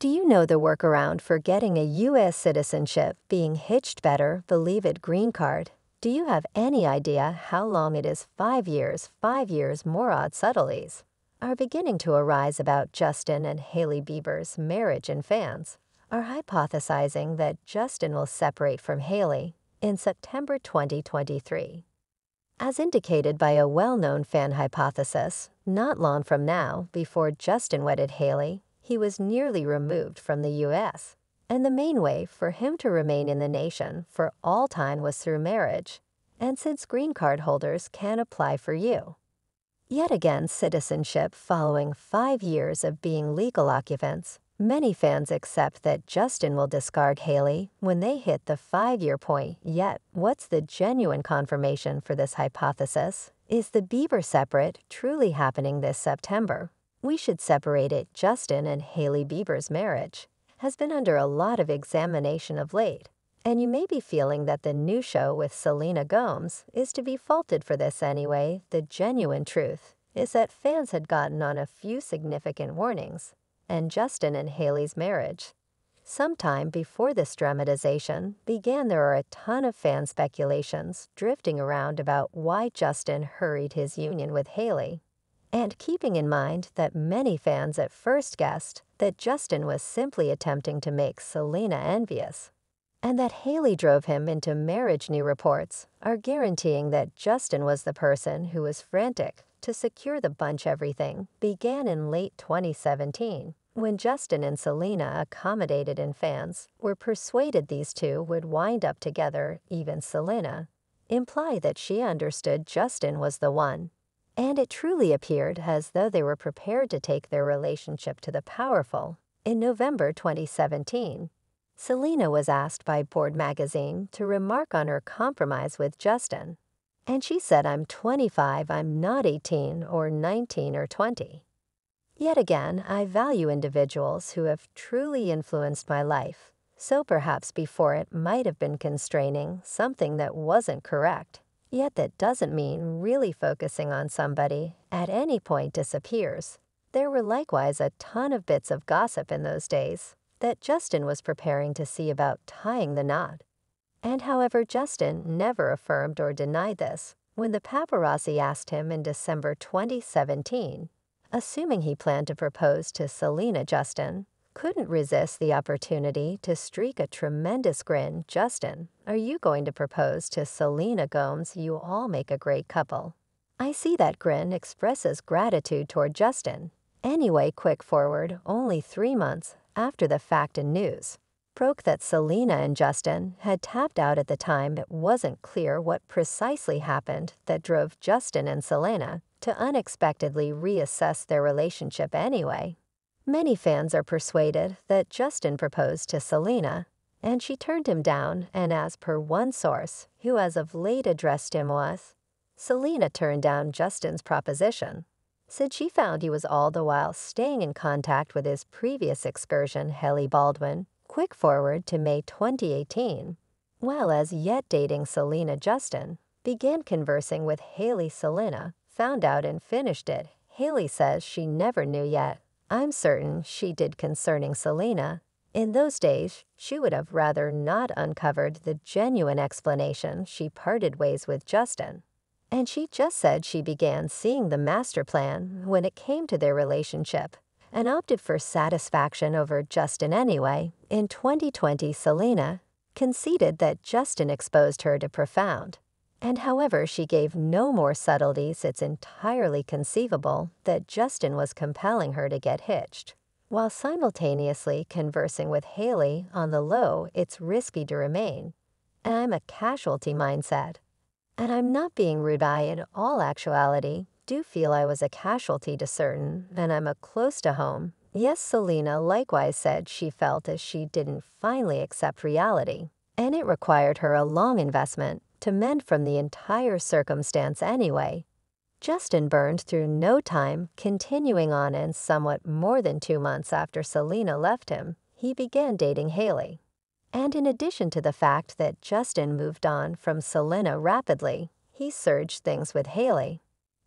Do you know the workaround for getting a U.S. citizenship being hitched better, believe it green card? Do you have any idea how long it is five years, five years more odd subtleties? Are beginning to arise about Justin and Hailey Bieber's marriage and fans are hypothesizing that Justin will separate from Hailey in September 2023. As indicated by a well-known fan hypothesis, not long from now, before Justin wedded Hailey, he was nearly removed from the U.S., and the main way for him to remain in the nation for all time was through marriage, and since green card holders can apply for you. Yet again, citizenship following five years of being legal occupants, many fans accept that Justin will discard Hailey when they hit the five-year point. Yet, what's the genuine confirmation for this hypothesis? Is the Bieber separate truly happening this September? We should separate it. Justin and Hailey Bieber's marriage has been under a lot of examination of late, and you may be feeling that the new show with Selena Gomez is to be faulted for this anyway. The genuine truth is that fans had gotten on a few significant warnings, and Justin and Hailey's marriage. Sometime before this dramatization began, there are a ton of fan speculations drifting around about why Justin hurried his union with Hailey and keeping in mind that many fans at first guessed that Justin was simply attempting to make Selena envious, and that Hailey drove him into marriage new reports are guaranteeing that Justin was the person who was frantic to secure the bunch everything began in late 2017 when Justin and Selena accommodated in fans were persuaded these two would wind up together even Selena imply that she understood Justin was the one and it truly appeared as though they were prepared to take their relationship to the powerful. In November 2017, Selena was asked by Board Magazine to remark on her compromise with Justin. And she said, I'm 25, I'm not 18 or 19 or 20. Yet again, I value individuals who have truly influenced my life, so perhaps before it might have been constraining, something that wasn't correct. Yet that doesn't mean really focusing on somebody at any point disappears. There were likewise a ton of bits of gossip in those days that Justin was preparing to see about tying the knot. And however, Justin never affirmed or denied this when the paparazzi asked him in December 2017, assuming he planned to propose to Selena Justin, couldn't resist the opportunity to streak a tremendous grin. Justin, are you going to propose to Selena Gomez? You all make a great couple. I see that grin expresses gratitude toward Justin. Anyway, quick forward, only three months after the fact and news broke that Selena and Justin had tapped out at the time, it wasn't clear what precisely happened that drove Justin and Selena to unexpectedly reassess their relationship anyway. Many fans are persuaded that Justin proposed to Selena, and she turned him down, and as per one source, who as of late addressed him was, Selena turned down Justin's proposition, said she found he was all the while staying in contact with his previous excursion, Hailey Baldwin, quick forward to May 2018, while as yet dating Selena Justin, began conversing with Hailey Selena, found out and finished it. Hailey says she never knew yet I'm certain she did concerning Selena. In those days, she would have rather not uncovered the genuine explanation she parted ways with Justin. And she just said she began seeing the master plan when it came to their relationship and opted for satisfaction over Justin anyway. In 2020, Selena conceded that Justin exposed her to profound and however she gave no more subtleties, it's entirely conceivable that Justin was compelling her to get hitched. While simultaneously conversing with Hailey on the low, it's risky to remain. And I'm a casualty mindset. And I'm not being rude I in all actuality do feel I was a casualty to certain, and I'm a close to home. Yes, Selena likewise said she felt as she didn't finally accept reality, and it required her a long investment to mend from the entire circumstance anyway. Justin burned through no time, continuing on and somewhat more than two months after Selena left him, he began dating Hailey. And in addition to the fact that Justin moved on from Selena rapidly, he surged things with Hailey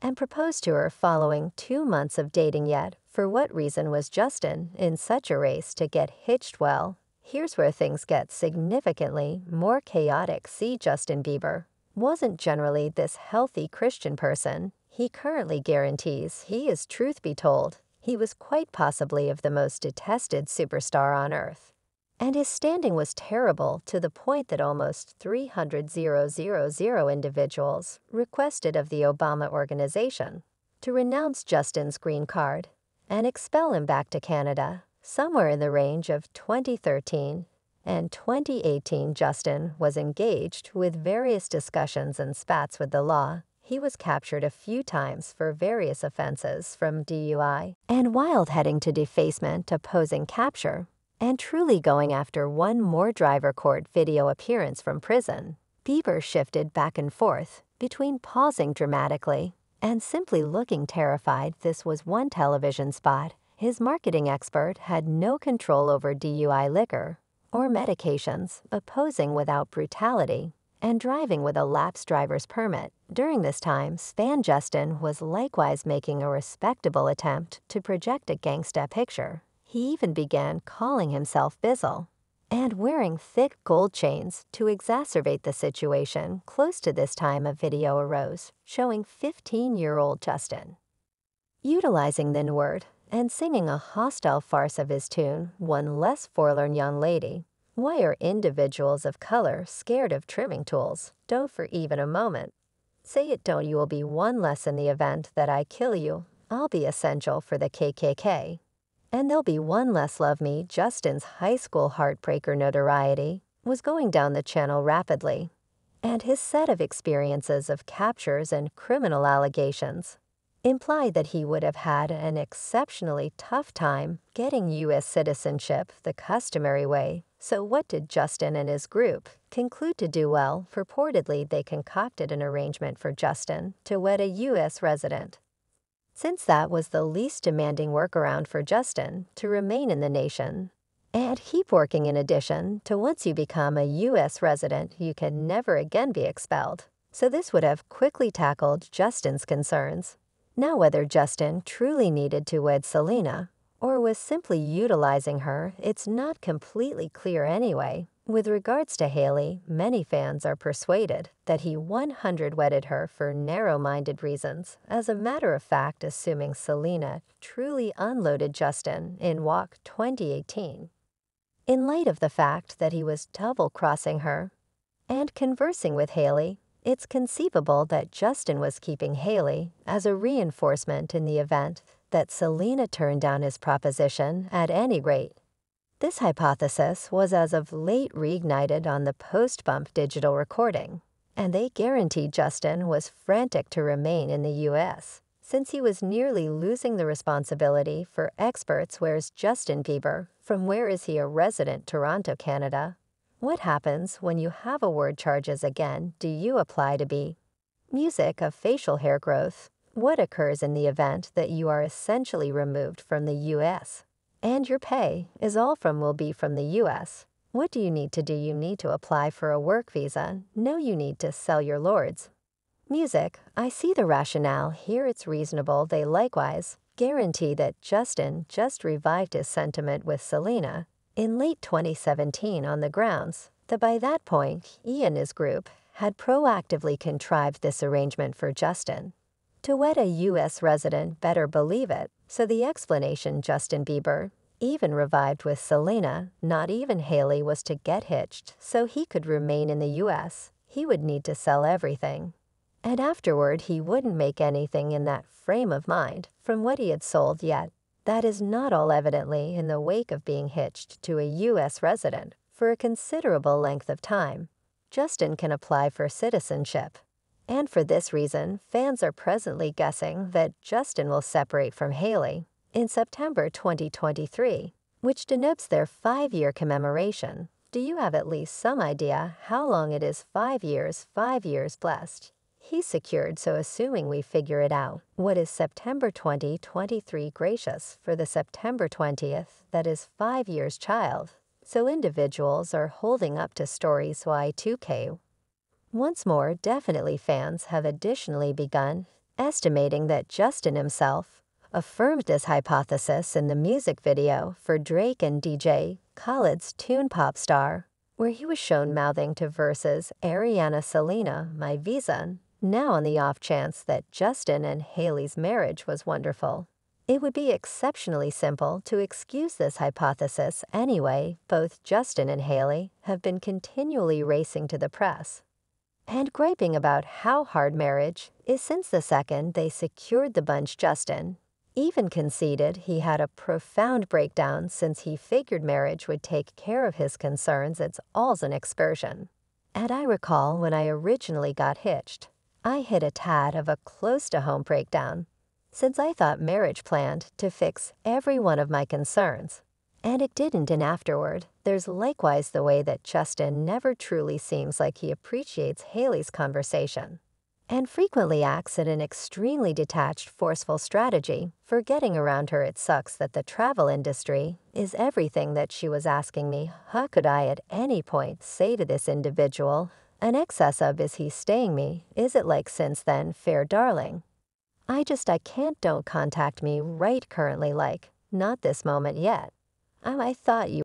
and proposed to her following two months of dating yet For what reason was Justin in such a race to get hitched well? Here's where things get significantly more chaotic. See Justin Bieber wasn't generally this healthy Christian person. He currently guarantees he is truth be told. He was quite possibly of the most detested superstar on earth. And his standing was terrible to the point that almost 300,000 individuals requested of the Obama organization to renounce Justin's green card and expel him back to Canada somewhere in the range of 2013 and 2018 Justin was engaged with various discussions and spats with the law. He was captured a few times for various offenses from DUI and wild heading to defacement opposing capture and truly going after one more driver court video appearance from prison. Bieber shifted back and forth between pausing dramatically and simply looking terrified this was one television spot. His marketing expert had no control over DUI liquor or medications, opposing without brutality, and driving with a lapsed driver's permit. During this time, Span Justin was likewise making a respectable attempt to project a gangsta picture. He even began calling himself Bizzle and wearing thick gold chains to exacerbate the situation. Close to this time, a video arose showing 15 year old Justin. Utilizing the word and singing a hostile farce of his tune, one less forlorn young lady. Why are individuals of color scared of trimming tools? Don't for even a moment. Say it don't, you will be one less in the event that I kill you. I'll be essential for the KKK. And there'll be one less love me. Justin's high school heartbreaker notoriety was going down the channel rapidly, and his set of experiences of captures and criminal allegations implied that he would have had an exceptionally tough time getting U.S. citizenship the customary way. So, what did Justin and his group conclude to do well? Purportedly, they concocted an arrangement for Justin to wed a U.S. resident since that was the least demanding workaround for Justin to remain in the nation. And keep working in addition to once you become a U.S. resident, you can never again be expelled. So this would have quickly tackled Justin's concerns. Now, whether Justin truly needed to wed Selena or was simply utilizing her, it's not completely clear anyway. With regards to Hailey, many fans are persuaded that he 100 wedded her for narrow-minded reasons, as a matter of fact assuming Selena truly unloaded Justin in Walk 2018. In light of the fact that he was double-crossing her and conversing with Hailey, it's conceivable that Justin was keeping Hailey as a reinforcement in the event that Selena turned down his proposition at any rate. This hypothesis was as of late reignited on the post-bump digital recording, and they guaranteed Justin was frantic to remain in the U.S. since he was nearly losing the responsibility for experts where's Justin Bieber from where is he a resident Toronto, Canada. What happens when you have a word charges again do you apply to be? Music of facial hair growth. What occurs in the event that you are essentially removed from the U.S.? And your pay is all from will be from the US. What do you need to do? You need to apply for a work visa. No, you need to sell your lords. Music, I see the rationale. Here it's reasonable. They likewise guarantee that Justin just revived his sentiment with Selena in late 2017 on the grounds that by that point, he and his group had proactively contrived this arrangement for Justin. To wed a U.S. resident, better believe it, so the explanation Justin Bieber even revived with Selena, not even Hailey was to get hitched so he could remain in the U.S. He would need to sell everything. And afterward, he wouldn't make anything in that frame of mind from what he had sold yet. That is not all evidently in the wake of being hitched to a U.S. resident for a considerable length of time. Justin can apply for citizenship. And for this reason, fans are presently guessing that Justin will separate from Hailey in September 2023, which denotes their five-year commemoration. Do you have at least some idea how long it is five years, five years blessed? He's secured, so assuming we figure it out, what is September 2023 gracious for the September 20th that is five years child? So individuals are holding up to stories Y2K once more, definitely fans have additionally begun estimating that Justin himself affirmed this hypothesis in the music video for Drake and DJ Khaled's Tune Pop Star, where he was shown mouthing to Verse's Ariana Selena, My Visa, now on the off chance that Justin and Hailey's marriage was wonderful. It would be exceptionally simple to excuse this hypothesis anyway. Both Justin and Hailey have been continually racing to the press and griping about how hard marriage is since the second they secured the bunch Justin even conceded he had a profound breakdown since he figured marriage would take care of his concerns it's all's an excursion. And I recall when I originally got hitched, I hit a tad of a close-to-home breakdown, since I thought marriage planned to fix every one of my concerns. And it didn't and afterward, there's likewise the way that Justin never truly seems like he appreciates Hailey's conversation and frequently acts in an extremely detached, forceful strategy for getting around her. It sucks that the travel industry is everything that she was asking me. How could I at any point say to this individual, an excess of is he staying me? Is it like since then, fair darling? I just, I can't, don't contact me right currently like, not this moment yet. I, I thought you